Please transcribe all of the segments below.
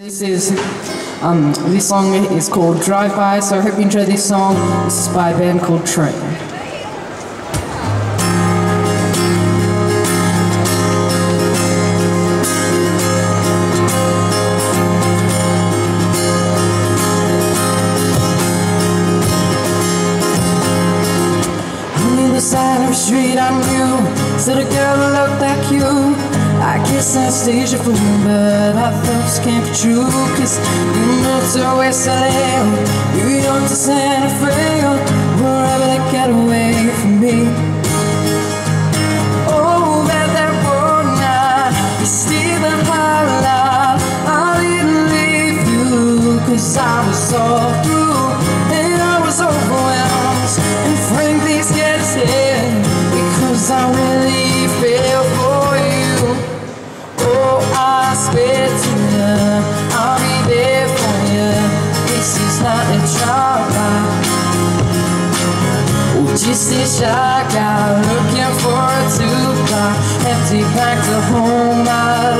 This is um, this song is called Drive By, so I hope you enjoy this song. This is by a band called Train. On the side of the street I knew Said a girl that looked like you I guess I staged it for but I thought this can't be true Cause you moved to West LA New York to Santa Fe Wherever they get away from me. Oh, that that one night the highlight I didn't leave you Cause I was so through And I was overwhelmed. And frankly scared Because I really I'll be there for you. This is not a job. Oh, just a shy guy looking for a two-ply, empty back to home. I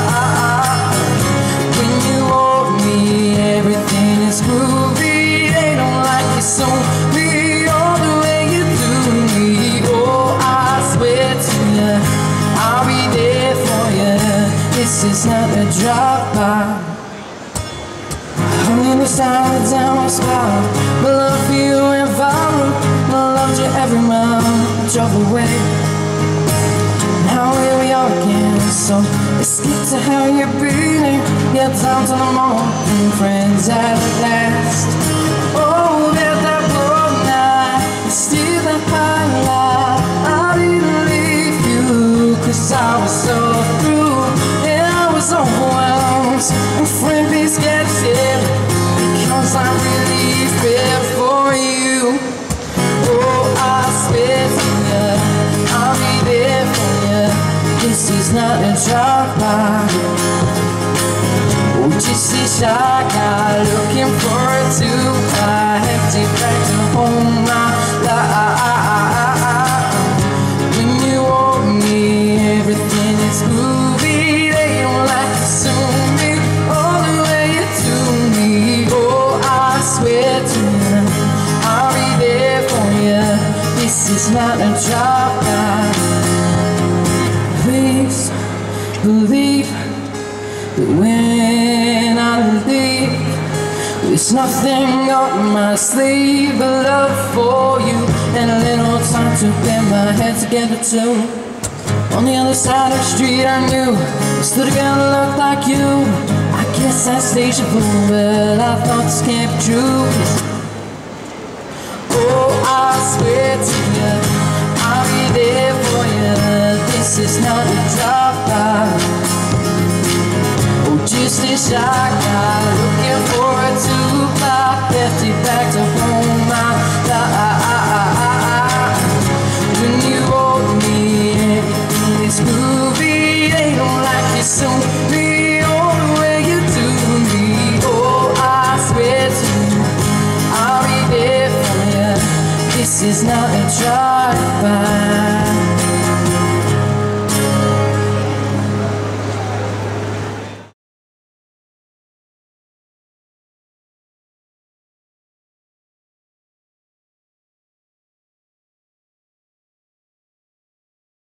When This is not a Hung in the silence down my spot My love for you went viral. I loved you every mile I drove away. Now here we are again. So let's get to how you're breathing. Get down to the morning Friends at last. Oh, that overwhelmed and frankly scared because I really feel for you. Oh, I swear to you, I'll be there for you. This is not a job Oh, just a shy guy looking for a two-ply hefty is not a job now. Please believe that when I leave, there's nothing on my sleeve but love for you and a little time to get my head together too. On the other side of the street, I knew stood a girl that looked like you. I guess I staged a fool, but I thought this can't be true. Oh, I swear to you, I'll be there for you. This is not a. Oh, just a shy guy looking for a two-ply. Left back to. My. When you hold me, everything is groovy. They don't like it so. Is not a drive-by